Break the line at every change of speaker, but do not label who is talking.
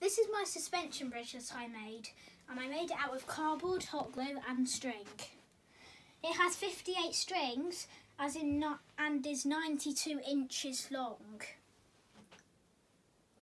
This is my suspension bridge that I made, and I made it out of cardboard, hot glue, and string. It has 58 strings, as in not, and is 92 inches long.